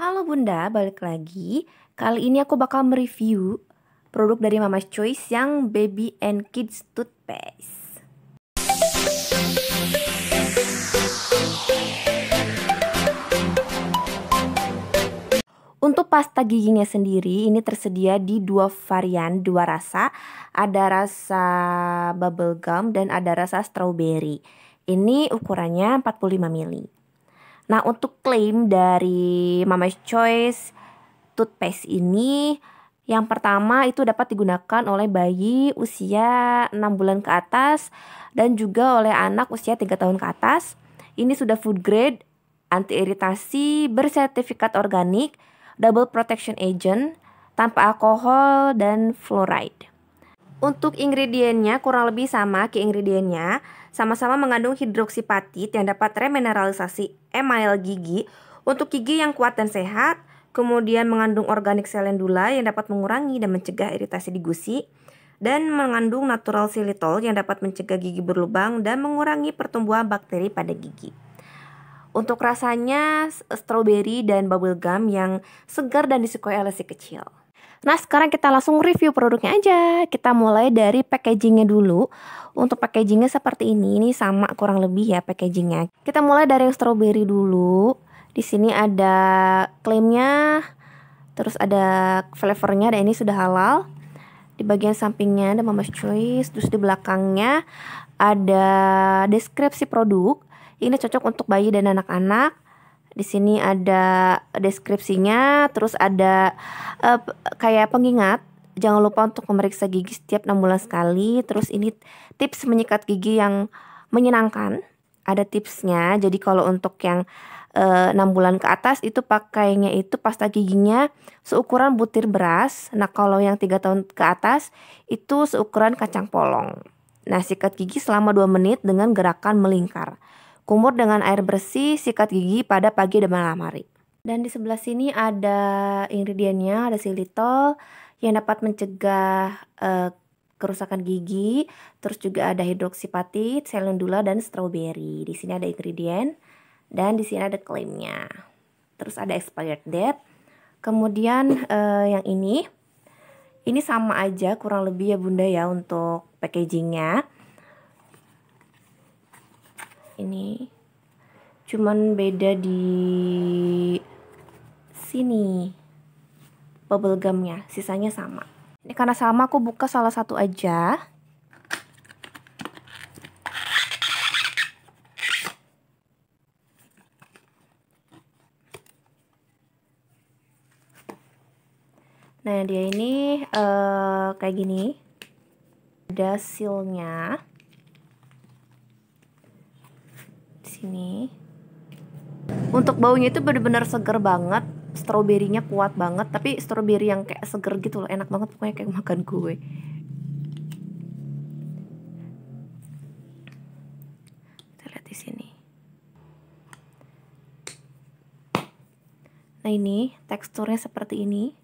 Halo Bunda, balik lagi. Kali ini aku bakal mereview produk dari Mama's Choice yang Baby and Kids Toothpaste. Untuk pasta giginya sendiri ini tersedia di dua varian, dua rasa. Ada rasa bubble gum dan ada rasa strawberry. Ini ukurannya 45 ml. Nah, untuk klaim dari Mama's Choice toothpaste ini yang pertama itu dapat digunakan oleh bayi usia 6 bulan ke atas dan juga oleh anak usia 3 tahun ke atas. Ini sudah food grade, anti iritasi, bersertifikat organik, double protection agent, tanpa alkohol dan fluoride. Untuk ingredientnya kurang lebih sama ke ingredientnya, sama-sama mengandung hidroksipatit yang dapat remineralisasi email gigi untuk gigi yang kuat dan sehat, kemudian mengandung organik selendula yang dapat mengurangi dan mencegah iritasi di gusi, dan mengandung natural xylitol yang dapat mencegah gigi berlubang dan mengurangi pertumbuhan bakteri pada gigi. Untuk rasanya strawberry dan bubble gum yang segar dan disukai oleh si kecil. Nah sekarang kita langsung review produknya aja. Kita mulai dari packagingnya dulu. Untuk packagingnya seperti ini Ini sama kurang lebih ya packagingnya. Kita mulai dari yang strawberry dulu. Di sini ada klaimnya Terus ada flavornya dan ini sudah halal. Di bagian sampingnya ada Mama's Choice Terus di belakangnya ada deskripsi produk. Ini cocok untuk bayi dan anak-anak di sini ada deskripsinya, terus ada uh, kayak pengingat. Jangan lupa untuk memeriksa gigi setiap 6 bulan sekali. Terus ini tips menyikat gigi yang menyenangkan. Ada tipsnya. Jadi kalau untuk yang uh, 6 bulan ke atas itu pakainya itu pasta giginya seukuran butir beras. Nah, kalau yang 3 tahun ke atas itu seukuran kacang polong. Nah, sikat gigi selama 2 menit dengan gerakan melingkar. Kumur dengan air bersih, sikat gigi pada pagi dan malam hari. Dan di sebelah sini ada ingredientnya, ada xylitol yang dapat mencegah uh, kerusakan gigi. Terus juga ada hidroksipatit, selendula dan strawberry. Di sini ada ingredient dan di sini ada klaimnya. Terus ada expired date. Kemudian uh, yang ini ini sama aja kurang lebih ya Bunda ya untuk packagingnya ini. Cuman beda di sini. Bubble gumnya sisanya sama. Ini karena sama aku buka salah satu aja. Nah dia ini uh, kayak gini. Ada sealnya sini. Untuk baunya itu bener-bener seger banget. Stroberinya kuat banget, tapi stroberi yang kayak seger gitu loh, enak banget pokoknya kayak makan kue. Kita lihat di sini. Nah ini teksturnya seperti ini.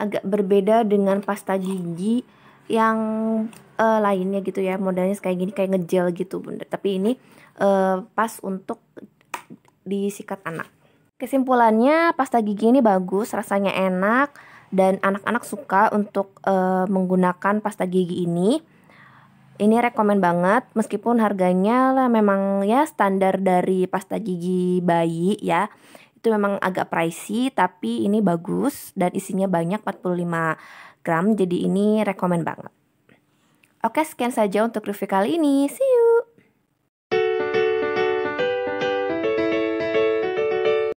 Agak berbeda dengan pasta gigi yang uh, lainnya gitu ya modelnya kayak gini kayak ngejel gitu bunda. Tapi ini uh, pas untuk disikat anak. Kesimpulannya pasta gigi ini bagus rasanya enak dan anak-anak suka untuk uh, menggunakan pasta gigi ini. Ini rekomend banget meskipun harganya lah memang ya standar dari pasta gigi bayi ya. Itu memang agak pricey tapi ini bagus dan isinya banyak 45 gram. Jadi ini rekomend banget. Oke sekian saja untuk review kali ini, see you!